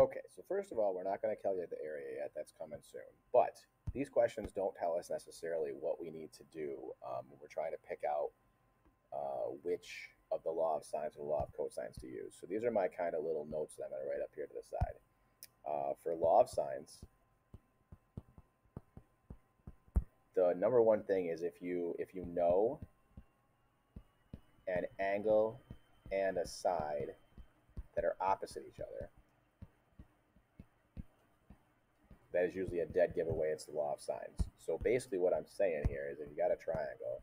Okay, so first of all, we're not going to calculate the area yet. That's coming soon. But these questions don't tell us necessarily what we need to do um, we're trying to pick out uh, which of the law of sines or the law of cosines to use. So these are my kind of little notes that I'm going to write up here to the side. Uh, for law of sines, the number one thing is if you if you know an angle and a side that are opposite each other, that is usually a dead giveaway. It's the law of sines. So basically, what I'm saying here is if you got a triangle,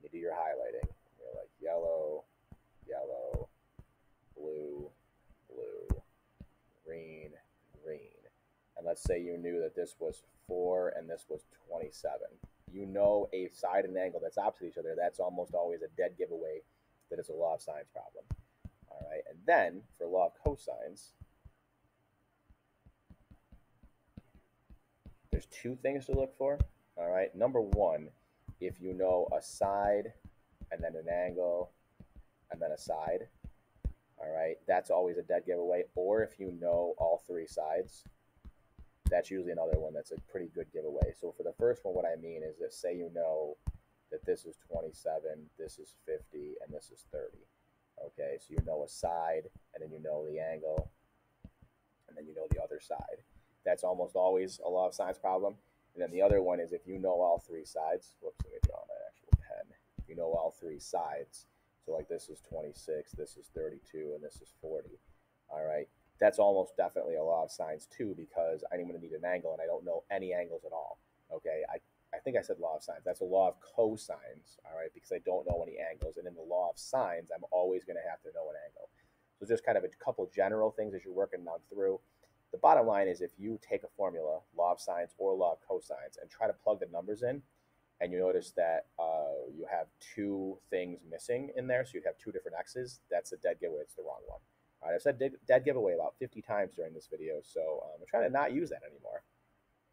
you do your highlighting. You're like yellow, yellow, blue, blue, green, green. And let's say you knew that this was 4 and this was 27. You know a side and angle that's opposite each other. That's almost always a dead giveaway that it's a law of sines problem. All right. And then for law of cosines, there's two things to look for. All right. Number one, if you know a side and then an angle and then a side, all right, that's always a dead giveaway. Or if you know all three sides, that's usually another one that's a pretty good giveaway. So for the first one, what I mean is that say you know that this is 27, this is 50, and this is 30. Okay, so you know a side, and then you know the angle, and then you know the other side. That's almost always a law of sines problem. And then the other one is if you know all three sides. Whoops, let me draw my actual pen. If you know all three sides, so like this is 26, this is 32, and this is 40. All right, that's almost definitely a law of sines too because I'm going to need an angle and I don't know any angles at all. Okay, I, I think I said law of sines. That's a law of cosines, all right, because I don't know any angles. And in the law of sines, I'm always going to have to know an angle. So just kind of a couple general things as you're working on through. The bottom line is if you take a formula, law of sines or law of cosines, and try to plug the numbers in, and you notice that uh, you have two things missing in there, so you'd have two different x's, that's a dead giveaway. It's the wrong one. All right, I've said dead giveaway about 50 times during this video, so um, I'm trying to not use that anymore.